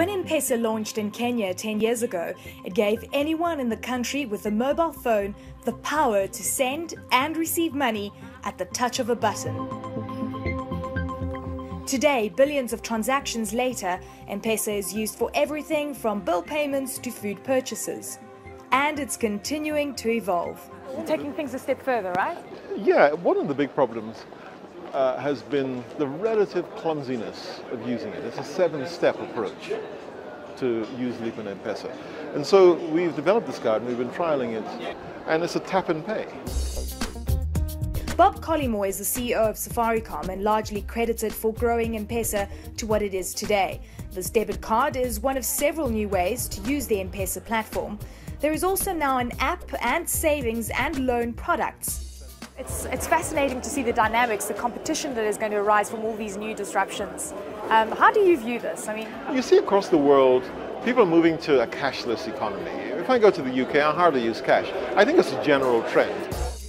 When M-Pesa launched in Kenya 10 years ago, it gave anyone in the country with a mobile phone the power to send and receive money at the touch of a button. Today, billions of transactions later, M-Pesa is used for everything from bill payments to food purchases. And it's continuing to evolve. Taking things a step further, right? Yeah, one of the big problems uh, has been the relative clumsiness of using it. It's a seven-step approach to use Lipa M-Pesa. And so we've developed this card and we've been trialing it, and it's a tap and pay. Bob Collymore is the CEO of Safaricom and largely credited for growing M-Pesa to what it is today. This debit card is one of several new ways to use the M-Pesa platform. There is also now an app and savings and loan products. It's, it's fascinating to see the dynamics, the competition that is going to arise from all these new disruptions. Um, how do you view this? I mean, you see across the world, people are moving to a cashless economy. If I go to the UK, I hardly use cash. I think it's a general trend.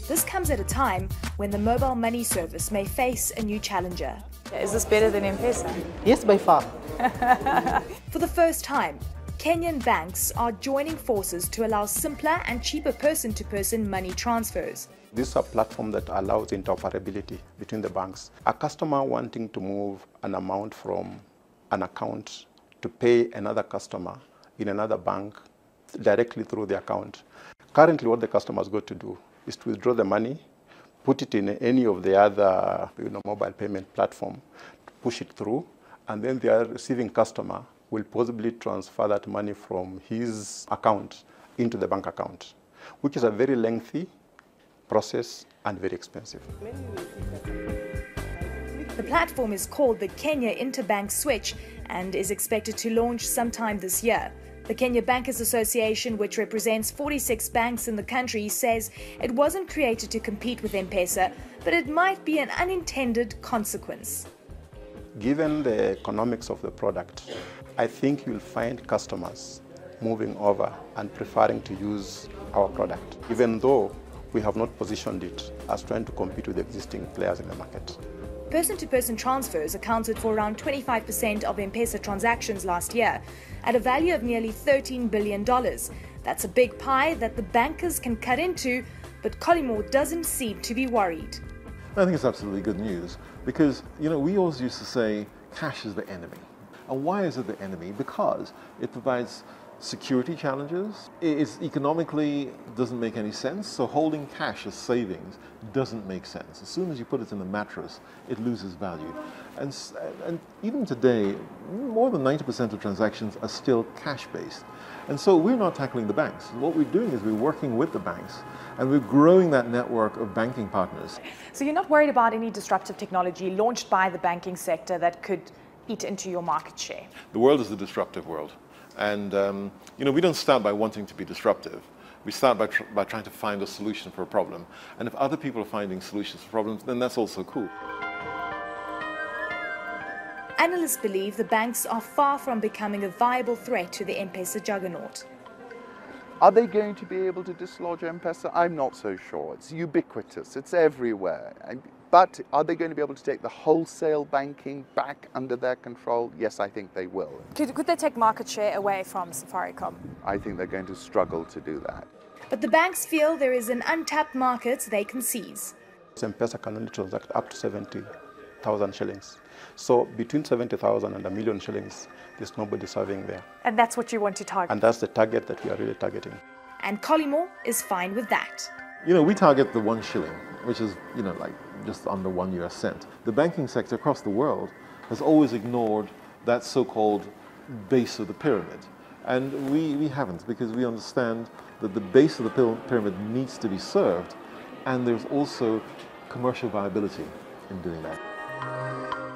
This comes at a time when the mobile money service may face a new challenger. Is this better than M-Pesa? Yes, by far. For the first time, Kenyan banks are joining forces to allow simpler and cheaper person-to-person money transfers. This is a platform that allows interoperability between the banks. A customer wanting to move an amount from an account to pay another customer in another bank directly through the account. Currently, what the customer has got to do is to withdraw the money, put it in any of the other you know, mobile payment platform, push it through, and then the receiving customer will possibly transfer that money from his account into the bank account, which is a very lengthy process and very expensive. The platform is called the Kenya Interbank Switch and is expected to launch sometime this year. The Kenya Bankers Association, which represents 46 banks in the country, says it wasn't created to compete with M-Pesa, but it might be an unintended consequence. Given the economics of the product, I think you'll find customers moving over and preferring to use our product, even though we have not positioned it as trying to compete with existing players in the market. Person-to-person transfers accounted for around 25% of M-Pesa transactions last year, at a value of nearly $13 billion. That's a big pie that the bankers can cut into, but Collymore doesn't seem to be worried. I think it's absolutely good news because, you know, we always used to say cash is the enemy. And why is it the enemy? Because it provides security challenges. It economically doesn't make any sense, so holding cash as savings doesn't make sense. As soon as you put it in the mattress, it loses value. And, and even today, more than 90% of transactions are still cash-based. And so we're not tackling the banks. What we're doing is we're working with the banks and we're growing that network of banking partners. So you're not worried about any disruptive technology launched by the banking sector that could eat into your market share? The world is a disruptive world. And um, you know, we don't start by wanting to be disruptive. We start by, tr by trying to find a solution for a problem. And if other people are finding solutions for problems, then that's also cool. Analysts believe the banks are far from becoming a viable threat to the M-Pesa juggernaut. Are they going to be able to dislodge M-Pesa? I'm not so sure. It's ubiquitous. It's everywhere. But are they going to be able to take the wholesale banking back under their control? Yes, I think they will. Could, could they take market share away from Safaricom? I think they're going to struggle to do that. But the banks feel there is an untapped market they can seize. M-Pesa can only transact up to 70,000 shillings. So between 70,000 and a million shillings, there's nobody serving there. And that's what you want to target? And that's the target that we are really targeting. And Collymore is fine with that. You know, we target the one shilling, which is, you know, like just under one US cent. The banking sector across the world has always ignored that so-called base of the pyramid. And we, we haven't because we understand that the base of the pyramid needs to be served and there's also commercial viability in doing that.